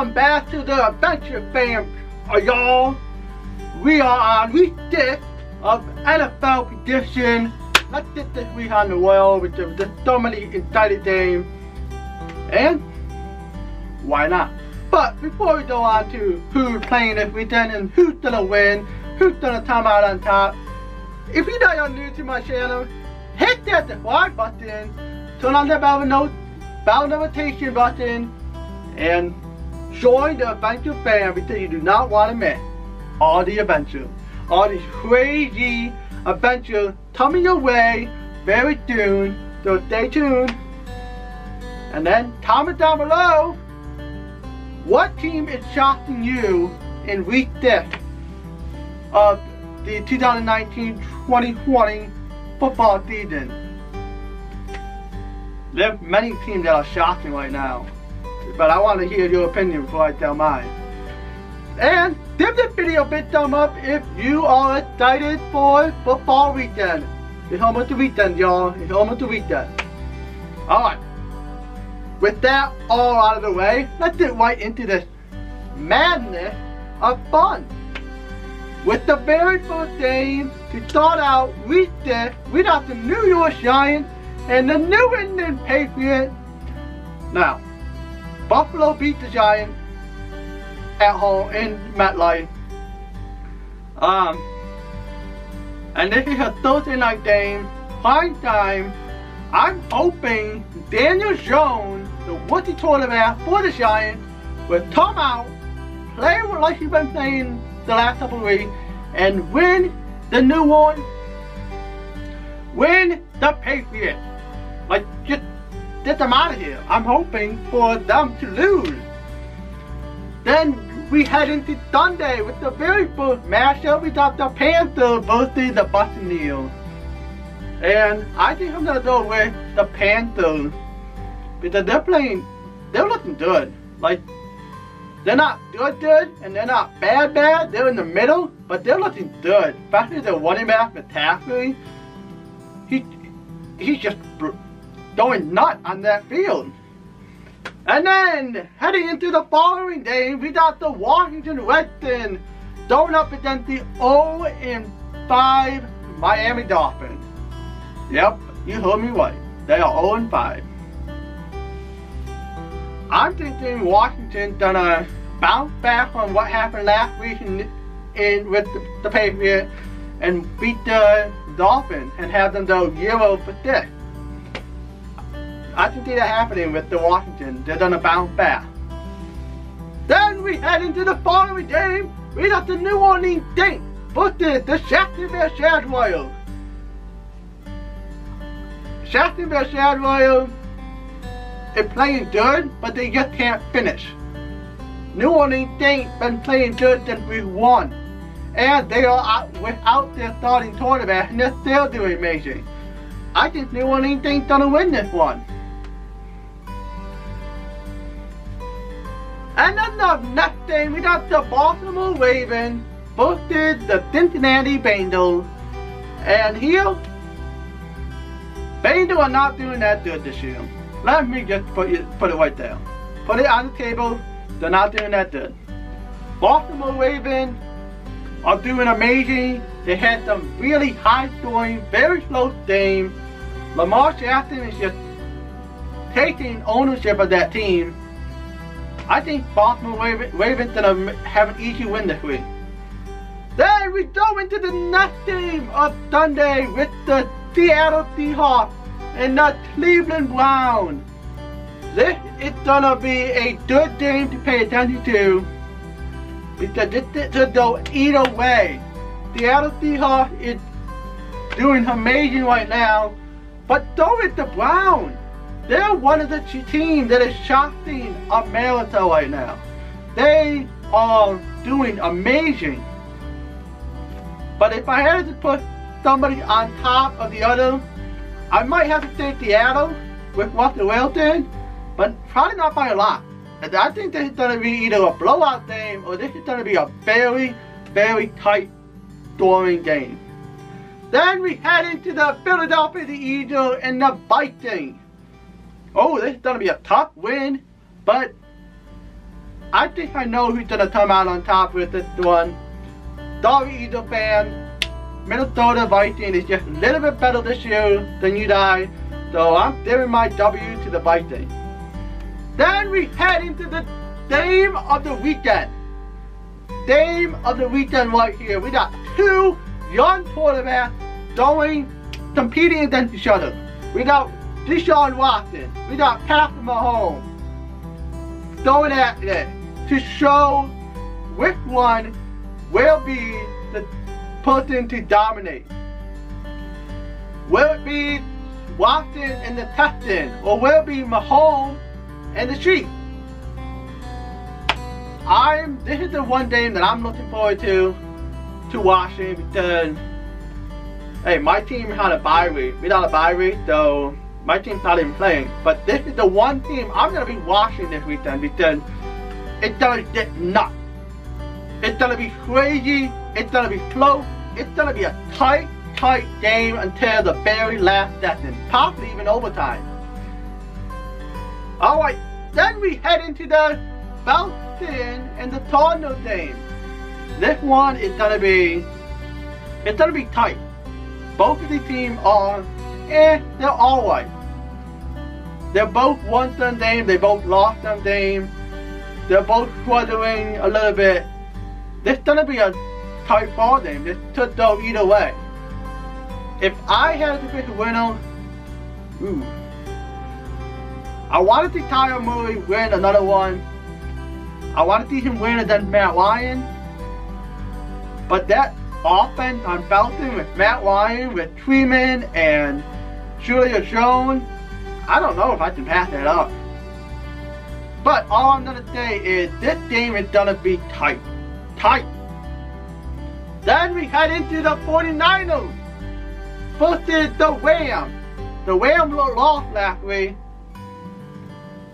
welcome back to the Adventure Fam, y'all. We are on week six of NFL prediction. Let's get this week on the well with the so many exciting games. And why not? But before we go on to who's playing this weekend and who's gonna win, who's gonna come out on top, if you are not new to my channel, hit that subscribe button, turn on the bell, note, bell notification button, and join the adventure fam because you do not want to miss all the adventure. All these crazy adventures coming your way very soon. So stay tuned. And then comment down below what team is shocking you in week six of the 2019-2020 football season. There are many teams that are shocking right now but I want to hear your opinion before I tell mine. And give this video a big thumb up if you are excited for football weekend. It's almost the weekend, y'all. It's almost the weekend. Alright. With that all out of the way, let's get right into this madness of fun. With the very first game to start out week six, we got the New York Giants and the New England Patriots. Now, Buffalo beat the Giants at home in MetLife. Um, and this is a Thursday night game, prime time. I'm hoping Daniel Jones, the rookie quarterback for the Giants, will come out, play like he's been playing the last couple of weeks, and win the new one. Win the Patriots. Like, just get them out of here. I'm hoping for them to lose. Then we head into Sunday with the very first matchup. We got the Panthers versus the Buccaneers. And I think I'm gonna go with the Panthers because they're playing, they're looking good. Like they're not good good and they're not bad bad. They're in the middle, but they're looking good. Especially the running back McCaffrey. He he's just going nuts on that field. And then, heading into the following day, we got the Washington Redskins going up against the 0-5 Miami Dolphins. Yep, you heard me right. They are 0-5. I'm thinking Washington's gonna bounce back on what happened last week in, in with the, the Patriots and beat the Dolphins and have them go 0 for 6. I can see that happening with the Washington. They're gonna bounce back. Then we head into the following game. We got the New Orleans Saints versus the Jacksonville Jaguars. Jacksonville are playing good, but they just can't finish. New Orleans Saints been playing good since we won. And they are out without their starting quarterback, and they're still doing amazing. I think New Orleans Saints gonna win this one. And next game, we got the Baltimore Ravens versus the Cincinnati Bengals. And here, Bengals are not doing that good this year. Let me just put it, put it right there. Put it on the table. They're not doing that good. Baltimore Ravens are doing amazing. They had some really high scoring, very close games. Lamar Jackson is just taking ownership of that team I think Baltimore Ravens gonna have an easy win this week. Then we go into the next game of Sunday with the Seattle Seahawks and the Cleveland Browns. This is gonna be a good game to pay attention to because this could go either way. Seattle Seahawks is doing amazing right now, but so is the Browns. They're one of the teams that is shocking America right now. They are doing amazing. But if I had to put somebody on top of the other, I might have to take the Seattle with what the Wilson, but probably not by a lot. And I think this is going to be either a blowout game or this is going to be a very, very tight scoring game. Then we head into the Philadelphia the Eagles and the Vikings. Oh, this is going to be a tough win, but I think I know who's going to come out on top with this one. Dog Eagle fan, Minnesota Vikings is just a little bit better this year than you guys. So I'm giving my W to the Vikings. Then we head into the game of the weekend. Game of the weekend right here. We got two young quarterbacks going, competing against each other. We got Deshaun Watson. We got Patrick Mahomes going at it to show which one will be the person to dominate. Will it be Watson and the Texans, or will it be Mahomes and the Chiefs? I'm. This is the one game that I'm looking forward to to watching because hey, my team had a bye week. We got a bye week, so my team's not even playing. But this is the one team I'm gonna be watching this weekend because it's gonna get nuts. It's gonna be crazy. It's gonna be close. It's gonna be a tight, tight game until the very last second, possibly even overtime. All right, then we head into the Falcon and the Cardinals game. This one is gonna be, it's gonna be tight. Both of the teams are, eh, they're alright. They're both won some games, they both lost some games. They're both struggling a little bit. This gonna be a tight ball game. This could go either way. If I had to pick a winner, ooh. I wanted to see Kyler Murray win another one. I want to see him win against Matt Ryan. But that offense on Falcon with Matt Ryan, with Freeman, and Julio Jones, I don't know if I can pass that up. But all I'm to say is this game is to be tight. Tight. Then we head into the 49ers versus the Rams. The Rams lost last week.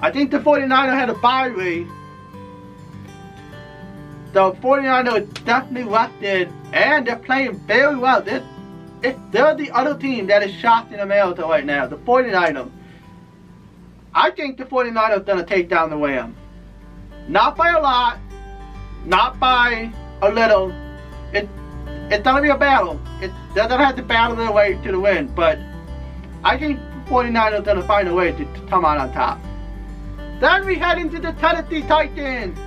I think the 49ers had a bye week. The 49ers definitely rested and they're playing very well. They're, they're the other team that is shocked in America right now, the 49ers. I think the 49ers are going to take down the Rams. Not by a lot, not by a little. It, it's going to be a battle. It, they're going to have to battle their way to the win, but I think the 49ers are going to find a way to, to come out on top. Then we head into the Tennessee Titans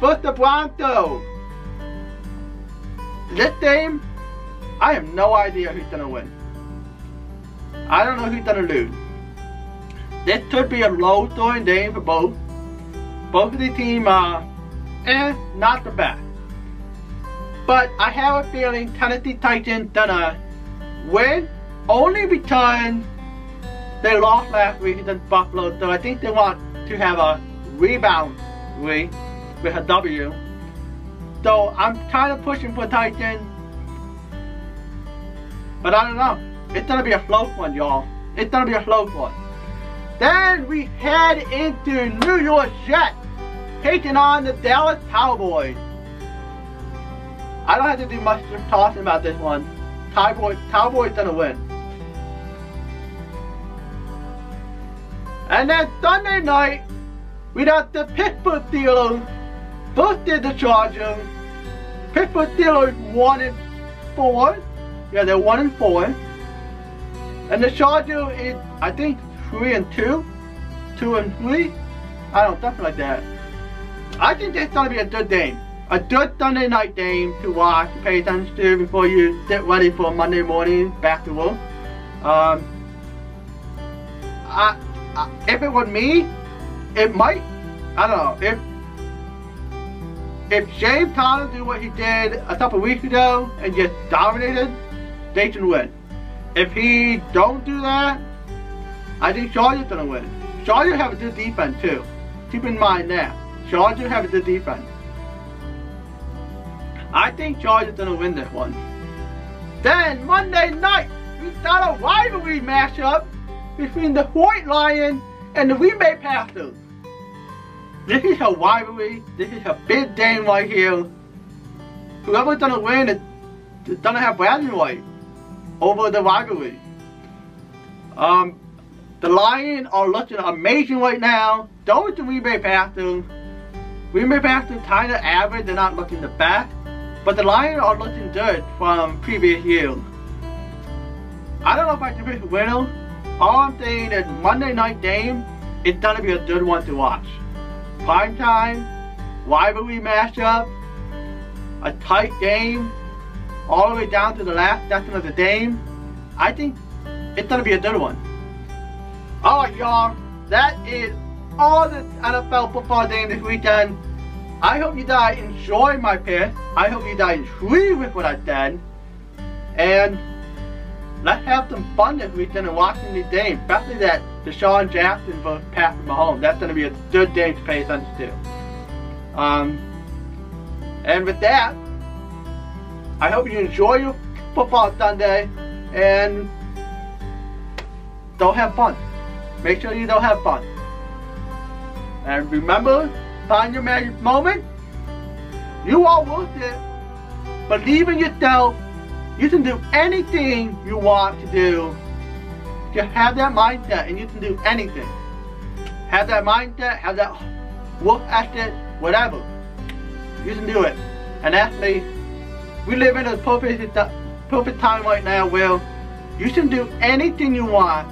versus the Broncos. This game, I have no idea who's to win. I don't know who's to lose. This could be a low scoring game for both. Both of the team are, eh, not the best. But I have a feeling Tennessee Titans gonna win only because they lost last week against Buffalo. So I think they want to have a rebound week with a W. So I'm kind of pushing for Titans. But I don't know. It's gonna be a close one, y'all. It's gonna be a close one. Then we head into New York Jets, taking on the Dallas Cowboys. I don't have to do much talking about this one. Cowboys, Cowboys gonna win. And then Sunday night, we got the Pittsburgh Steelers versus the Chargers. Pittsburgh Steelers one and four. Yeah, they're one and four. And the Chargers is, I think, three and two, two and three. I don't know, something like that. I think it's gonna be a good game. A good Sunday night game to watch, pay attention to before you get ready for Monday morning back to work. Um, I, I, if it was me, it might, I don't know, if if James Conner did what he did a couple weeks ago and just dominated, can win. If he don't do that, I think Chargers gonna win. Chargers have a good defense too. Keep in mind that. Chargers have a good defense. I think Chargers gonna win this one. Then Monday night, we got a rivalry matchup between the White Lion and the Green Packers. This is a rivalry. This is a big game right here. Whoever's gonna win is gonna have bragging right over the rivalry. Um, the Lions are looking amazing right now. Don't the Green Bay Packers. Green Bay Packers kind of average. They're not looking the best. But the Lions are looking good from previous years. I don't know if I can a winner. All I'm saying is Monday night game is gonna be a good one to watch. Prime time, rivalry matchup, a tight game, all the way down to the last of the game. I think it's gonna be a good one. Alright y'all, that is all the NFL football game this weekend. I hope you guys enjoy my pick. I hope you guys agree with what I said. And let's have some fun this weekend in watching these games, especially that DeSean Jackson for Patrick Mahomes. That's going to be a good game to pay attention to. Um, and with that, I hope you enjoy your football Sunday and don't have fun. Make sure you don't have fun. And remember, find your magic moment. You are worth it. Believe in yourself. You can do anything you want to do. You have that mindset and you can do anything. Have that mindset, have that work ethic, whatever. You can do it. And actually, we live in a perfect, perfect time right now where you can do anything you want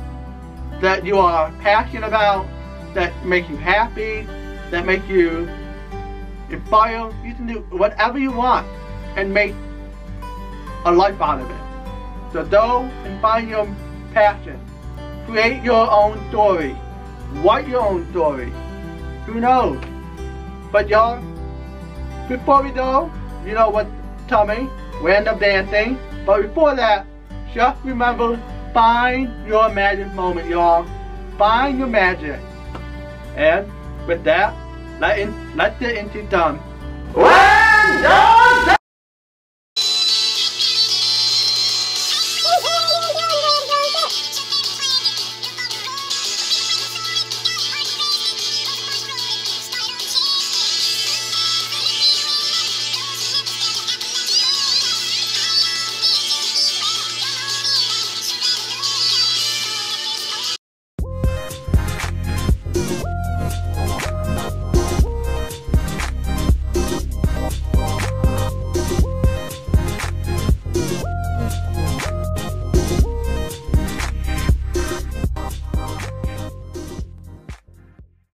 that you are passionate about, that make you happy, that make you inspire. You can do whatever you want and make a life out of it. So go and find your passion. Create your own story. Write your own story. Who knows? But y'all, before we go, you know what We end up dancing. But before that, just remember Find your magic moment, y'all. Find your magic. And with that, let let's get into. Well done!